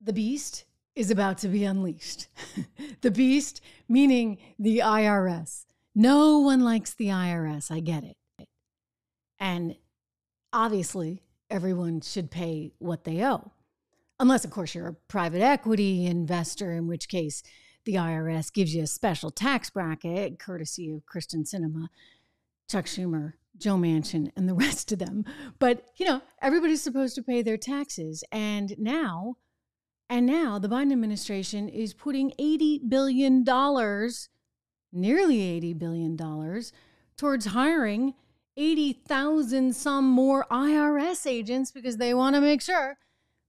the beast is about to be unleashed. the beast, meaning the IRS. No one likes the IRS. I get it. And obviously, everyone should pay what they owe. Unless, of course, you're a private equity investor, in which case the IRS gives you a special tax bracket, courtesy of Kyrsten Sinema, Chuck Schumer, Joe Manchin, and the rest of them. But, you know, everybody's supposed to pay their taxes. And now, and now the Biden administration is putting $80 billion, nearly $80 billion, towards hiring 80,000 some more IRS agents because they want to make sure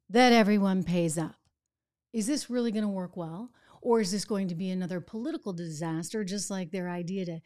that everyone pays up. Is this really going to work well? Or is this going to be another political disaster, just like their idea to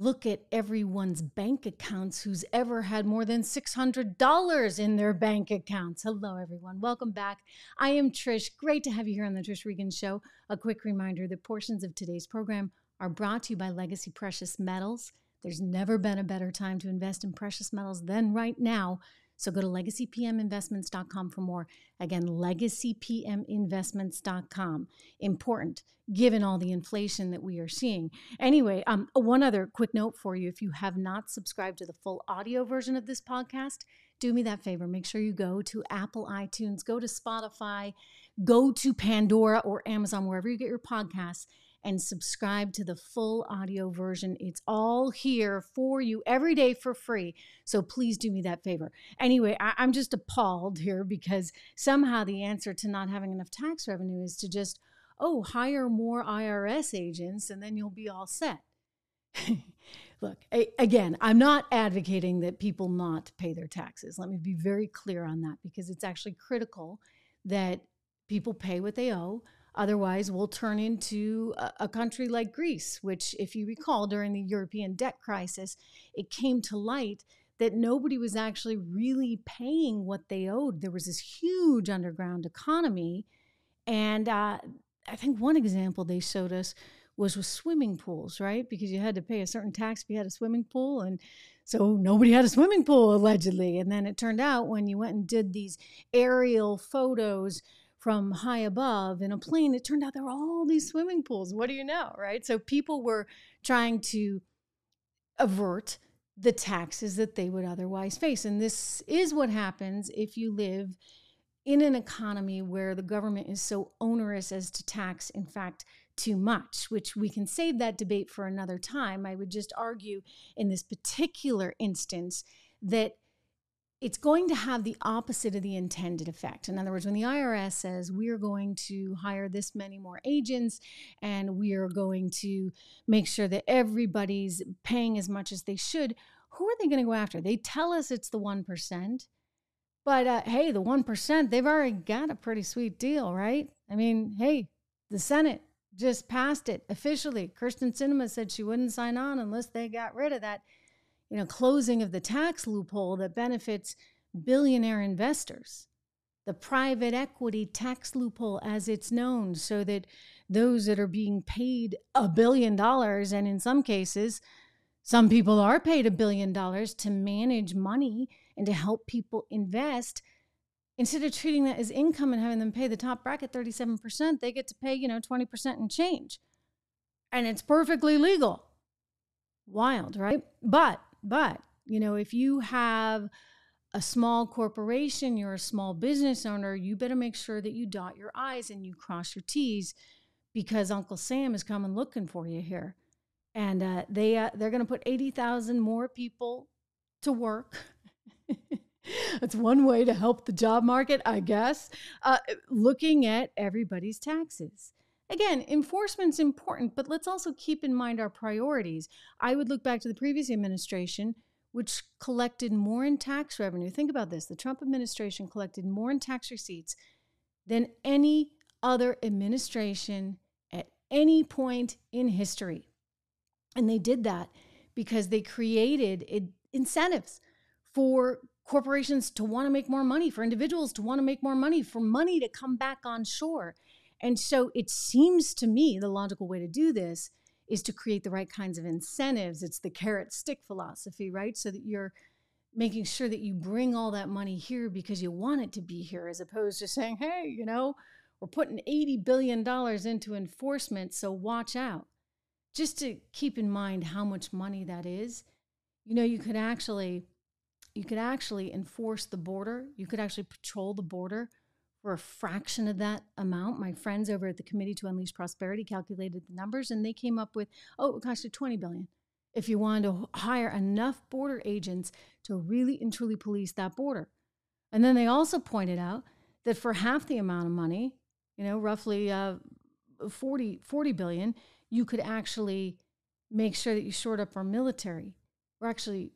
look at everyone's bank accounts who's ever had more than $600 in their bank accounts. Hello, everyone. Welcome back. I am Trish. Great to have you here on the Trish Regan Show. A quick reminder that portions of today's program are brought to you by Legacy Precious Metals. There's never been a better time to invest in precious metals than right now. So go to legacypminvestments.com for more. Again, legacypminvestments.com. Important given all the inflation that we are seeing. Anyway, um, one other quick note for you if you have not subscribed to the full audio version of this podcast, do me that favor. Make sure you go to Apple iTunes, go to Spotify, go to Pandora or Amazon, wherever you get your podcasts and subscribe to the full audio version. It's all here for you every day for free. So please do me that favor. Anyway, I, am just appalled here because somehow the answer to not having enough tax revenue is to just, oh, hire more IRS agents and then you'll be all set. Look, again, I'm not advocating that people not pay their taxes. Let me be very clear on that because it's actually critical that people pay what they owe. Otherwise, we'll turn into a, a, country like Greece, which, if you recall, during the European debt crisis, it came to light that nobody was actually really paying what they owed. There was this huge underground economy. And uh, I think one example they showed us was with swimming pools, right? Because you had to pay a certain tax if you had a swimming pool. And so nobody had a swimming pool, allegedly. And then it turned out when you went and did these aerial photos, from high above in a plane, it turned out there were all these swimming pools. What do you know, right? So people were trying to avert the taxes that they would otherwise face. And this is what happens if you live in an economy where the government is so onerous as to tax, in fact, too much, which we can save that debate for another time. I would just argue in this particular instance that it's going to have the opposite of the intended effect. In other words, when the IRS says we are going to hire this many more agents and we are going to make sure that everybody's paying as much as they should, who are they going to go after? They tell us it's the 1%. But uh, hey, the 1%, they've already got a pretty sweet deal, right? I mean, hey, the Senate just passed it officially. Kyrsten Sinema said she wouldn't sign on unless they got rid of that you know, closing of the tax loophole that benefits billionaire investors. The private equity tax loophole, as it's known, so that those that are being paid a billion dollars, and in some cases, some people are paid a billion dollars to manage money and to help people invest. Instead of treating that as income and having them pay the top bracket 37%, they get to pay, you know, 20% and change. And it's perfectly legal. Wild, right? But but, you know, if you have a small corporation, you're a small business owner, you better make sure that you dot your I's and you cross your T's because Uncle Sam is coming looking for you here. And uh, they, uh, they're going to put 80,000 more people to work. That's one way to help the job market, I guess, uh, looking at everybody's taxes. Again, enforcement's important, but let's also keep in mind our priorities. I would look back to the previous administration, which collected more in tax revenue. Think about this the Trump administration collected more in tax receipts than any other administration at any point in history. And they did that because they created incentives for corporations to want to make more money, for individuals to want to make more money, for money to come back on shore. And so it seems to me the logical way to do this is to create the right kinds of incentives. It's the carrot stick philosophy, right? So that you're making sure that you bring all that money here because you want it to be here, as opposed to saying, hey, you know, we're putting $80 billion into enforcement, so watch out. Just to keep in mind how much money that is, you know, you could actually you could actually enforce the border. You could actually patrol the border for a fraction of that amount. My friends over at the Committee to Unleash Prosperity calculated the numbers and they came up with, oh, it cost you 20 billion if you wanted to hire enough border agents to really and truly police that border. And then they also pointed out that for half the amount of money, you know, roughly uh, 40, 40 billion, you could actually make sure that you short up our military. We're actually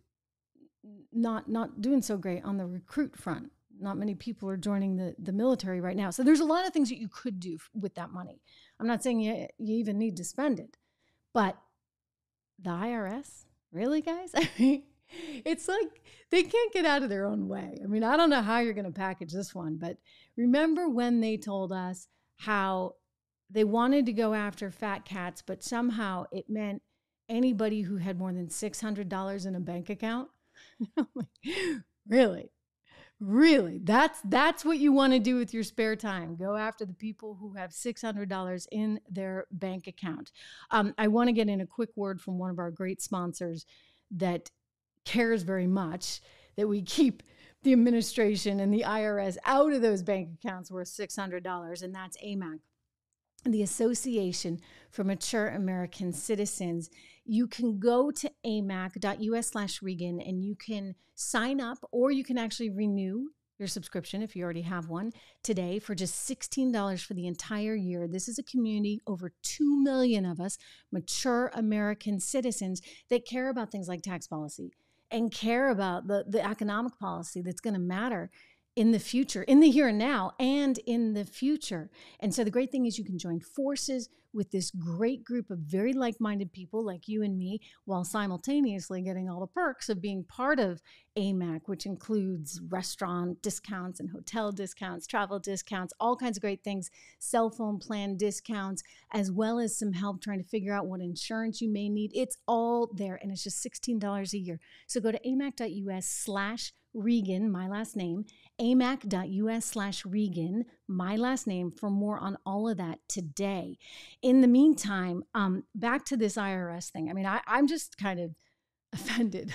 not not doing so great on the recruit front. Not many people are joining the, the military right now. So there's a lot of things that you could do with that money. I'm not saying you, you even need to spend it, but the IRS, really, guys? I mean, it's like they can't get out of their own way. I mean, I don't know how you're going to package this one, but remember when they told us how they wanted to go after fat cats, but somehow it meant anybody who had more than $600 in a bank account? really? Really? That's that's what you want to do with your spare time. Go after the people who have $600 in their bank account. Um, I want to get in a quick word from one of our great sponsors that cares very much that we keep the administration and the IRS out of those bank accounts worth $600, and that's AMAC, the Association for Mature American Citizens. You can go to amac.us slash Regan and you can sign up or you can actually renew your subscription if you already have one today for just $16 for the entire year. This is a community, over 2 million of us, mature American citizens that care about things like tax policy and care about the, the economic policy that's going to matter in the future, in the here and now, and in the future. And so the great thing is you can join forces with this great group of very like minded people like you and me, while simultaneously getting all the perks of being part of AMAC, which includes restaurant discounts and hotel discounts, travel discounts, all kinds of great things, cell phone plan discounts, as well as some help trying to figure out what insurance you may need. It's all there, and it's just $16 a year. So go to amac.us slash Regan, my last name, amac.us slash Regan, my last name, for more on all of that today. In the meantime, um, back to this IRS thing. I mean, I, I'm just kind of offended.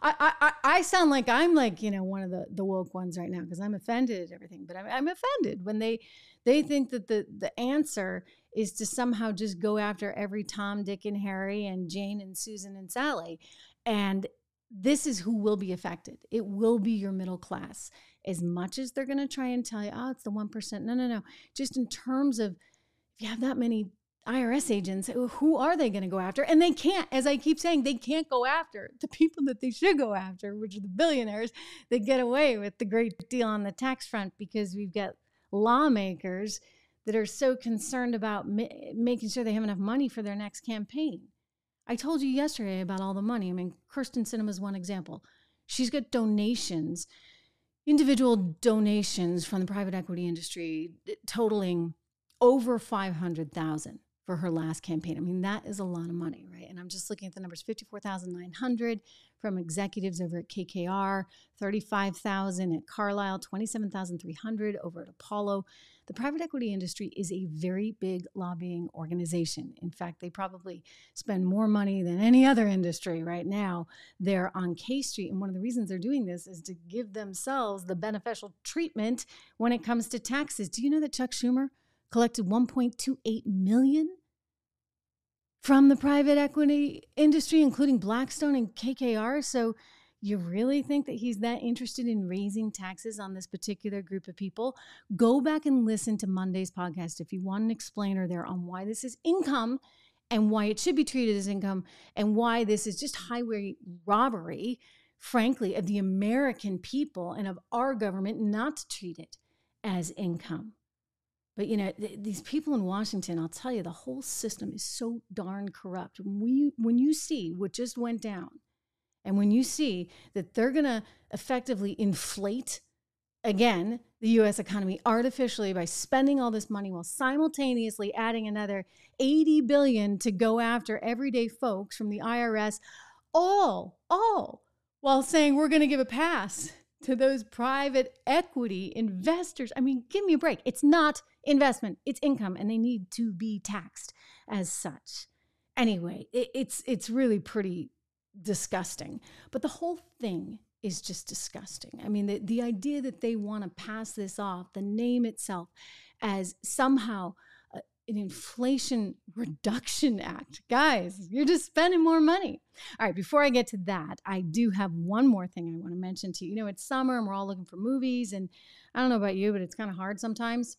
I, I, I sound like I'm like, you know, one of the, the woke ones right now because I'm offended at everything, but I'm, I'm offended when they, they think that the, the answer is to somehow just go after every Tom, Dick, and Harry and Jane and Susan and Sally. And this is who will be affected. It will be your middle class. As much as they're going to try and tell you, oh, it's the 1%. No, no, no. Just in terms of you have that many IRS agents, uh, who are they going to go after? And they can't, as I keep saying, they can't go after the people that they should go after, which are the billionaires that get away with the great deal on the tax front because we've got lawmakers that are so concerned about ma- making sure they have enough money for their next campaign. I told you yesterday about all the money. I mean, Kyrsten Sinema is one example. She's got donations, individual donations from the private equity industry eh, totaling over 500,000 for her last campaign. I mean, that is a lot of money, right? And I'm just looking at the numbers 54,900 from executives over at KKR, 35,000 at Carlyle, 27,300 over at Apollo. The private equity industry is a very big lobbying organization. In fact, they probably spend more money than any other industry right now. They're on K Street. And one of the reasons they're doing this is to give themselves the beneficial treatment when it comes to taxes. Do you know that Chuck Schumer? Collected 1.28 million from the private equity industry, including Blackstone and KKR. So you really think that he's that interested in raising taxes on this particular group of people? Go back and listen to Monday's podcast if you want an explainer there on why this is income and why it should be treated as income and why this is just highway robbery, frankly, of the American people and of our government not to treat it as income. But you know, th- these people in Washington, I'll tell you, the whole system is so darn corrupt. When we when you see what just went down, and when you see that they're going to effectively inflate again the US economy artificially by spending all this money while simultaneously adding another 80 billion to go after everyday folks from the IRS all all while saying we're going to give a pass to those private equity investors. I mean, give me a break. It's not investment, it's income, and they need to be taxed as such. Anyway, it, it's it's really pretty disgusting. But the whole thing is just disgusting. I mean, the, the idea that they want to pass this off, the name itself, as somehow an Inflation Reduction Act. Guys, you're just spending more money. All right, before I get to that, I do have one more thing I want to mention to you. You know, it's summer and we're all looking for movies, and I don't know about you, but it's kind of hard sometimes.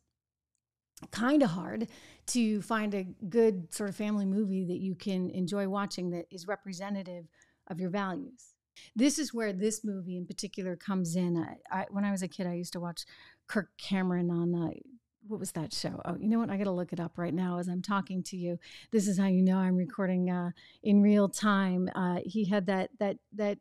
Kind of hard to find a good sort of family movie that you can enjoy watching that is representative of your values. This is where this movie in particular comes in. I, I, when I was a kid, I used to watch Kirk Cameron on uh, what was that show? Oh, you know what? I got to look it up right now as I'm talking to you. This is how you know I'm recording uh, in real time. Uh, he had that that that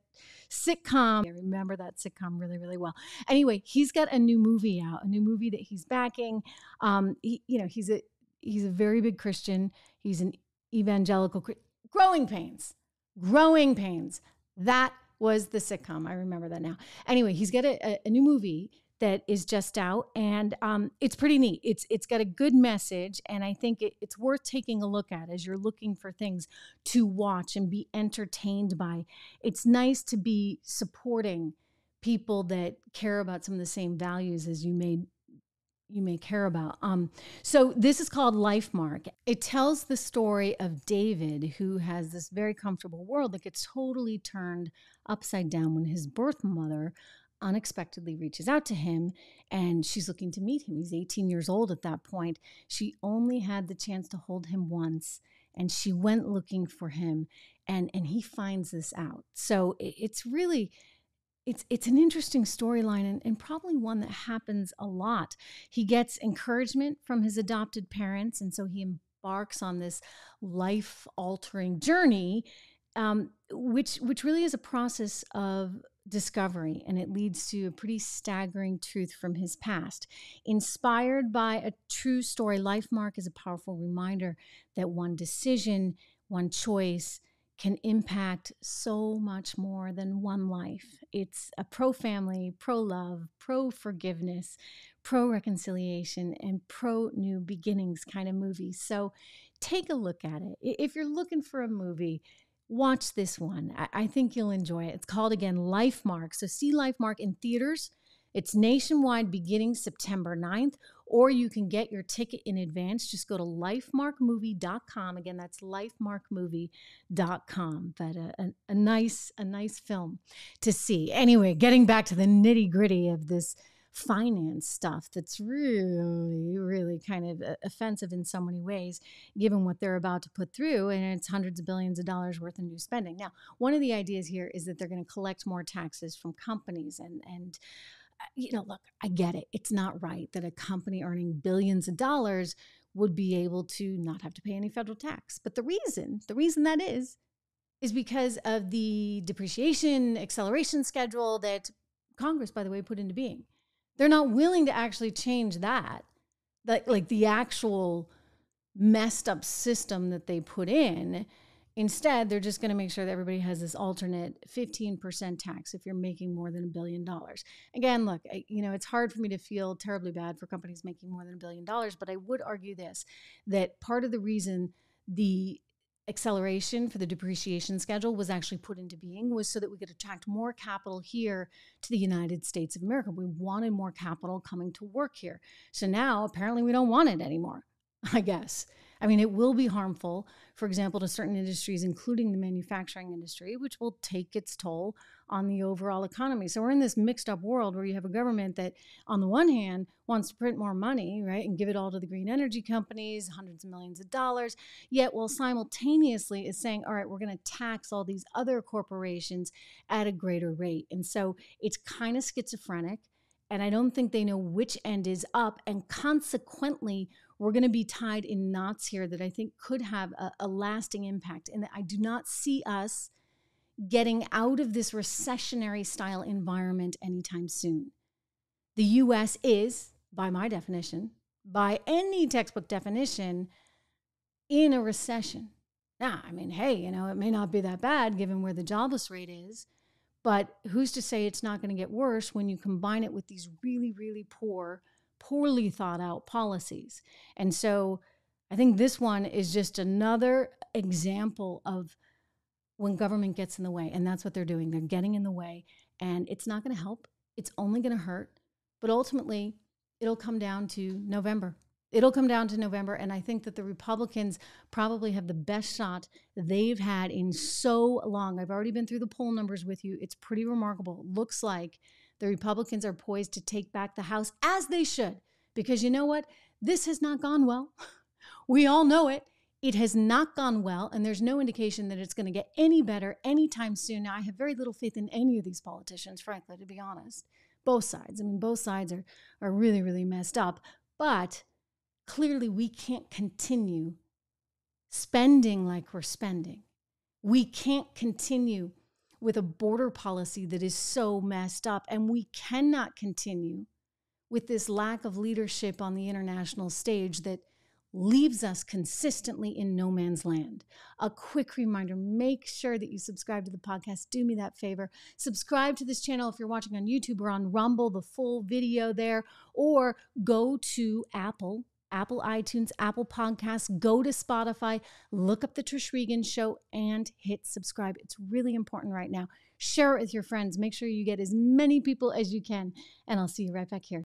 sitcom. I remember that sitcom really really well. Anyway, he's got a new movie out, a new movie that he's backing. Um, he, you know, he's a he's a very big Christian. He's an evangelical. Growing pains, growing pains. That was the sitcom. I remember that now. Anyway, he's got a, a, a new movie that is just out, and um, it's pretty neat. It's it's got a good message, and I think it, it's worth taking a look at as you're looking for things to watch and be entertained by. It's nice to be supporting people that care about some of the same values as you may you may care about. Um, so this is called Lifemark. It tells the story of David, who has this very comfortable world that gets totally turned upside down when his birth mother unexpectedly reaches out to him and she's looking to meet him. He's 18 years old at that point. She only had the chance to hold him once and she went looking for him and and he finds this out. So it's really it's it's an interesting storyline and, and probably one that happens a lot. He gets encouragement from his adopted parents and so he embarks on this life altering journey um, which which really is a process of discovery and it leads to a pretty staggering truth from his past. Inspired by a true story, Lifemark is a powerful reminder that one decision, one choice can impact so much more than one life. It's a pro family, pro love, pro forgiveness, pro reconciliation, and pro new beginnings kind of movie. So take a look at it. If you're looking for a movie, watch this one. I, I think you'll enjoy it. It's called again Lifemark. So see Lifemark in theaters. It's nationwide beginning September 9th, or you can get your ticket in advance. Just go to lifemarkmovie.com. Again, that's lifemarkmovie.com. But a, a, a nice, a nice film to see. Anyway, getting back to the nitty gritty of this finance stuff that's really, really kind of uh, offensive in so many ways, given what they're about to put through. And it's hundreds of billions of dollars worth of new spending. Now, one of the ideas here is that they're going to collect more taxes from companies and, and, uh, you know, look, I get it. It's not right that a company earning billions of dollars would be able to not have to pay any federal tax. But the reason, the reason that is, is because of the depreciation acceleration schedule that Congress, by the way, put into being. They're not willing to actually change that. Like like the actual messed up system that they put in. Instead, they're just going to make sure that everybody has this alternate 15% tax if you're making more than a billion dollars. Again, look, I, you know, it's hard for me to feel terribly bad for companies making more than a billion dollars, but I would argue this that part of the reason the acceleration for the depreciation schedule was actually put into being was so that we could attract more capital here to the United States of America. We wanted more capital coming to work here. So now apparently we don't want it anymore, I guess. I mean, it will be harmful, for example, to certain industries, including the manufacturing industry, which will take its toll on the overall economy. So we're in this mixed up world where you have a government that, on the one hand, wants to print more money, right, and give it all to the green energy companies, hundreds of millions of dollars, yet while simultaneously is saying, all right, we're going to tax all these other corporations at a greater rate. And so it's kind of schizophrenic. And I don't think they know which end is up. And consequently, we're going to be tied in knots here that I think could have a, a lasting impact. And I do not see us getting out of this recessionary style environment anytime soon. The US is, by my definition, by any textbook definition, in a recession. Now, I mean, hey, you know, it may not be that bad given where the jobless rate is, But who's to say it's not going to get worse when you combine it with these really, really poor, poorly thought out policies? And so I think this one is just another example of when government gets in the way. And that's what they're doing. They're getting in the way. And it's not going to help, it's only going to hurt. But ultimately, it'll come down to November. It'll come down to November. And I think that the Republicans probably have the best shot they've had in so long. I've already been through the poll numbers with you. It's pretty remarkable. looks like the Republicans are poised to take back the House as they should. Because you know what? This has not gone well. We all know it. It has not gone well, and there's no indication that it's going to get any better anytime soon. Now, I have very little faith in any of these politicians, frankly, to be honest. Both sides. I mean, both sides are, are really, really messed up. But clearly, we can't continue spending like we're spending. We can't continue with a border policy that is so messed up, and we cannot continue with this lack of leadership on the international stage that leaves us consistently in no man's land. A quick reminder make sure that you subscribe to the podcast. Do me that favor. Subscribe to this channel if you're watching on YouTube or on Rumble, the full video there, or go to Apple. Apple iTunes, Apple Podcasts, go to Spotify, look up The Trish Regan Show, and hit subscribe. It's really important right now. Share it with your friends. Make sure you get as many people as you can. And I'll see you right back here.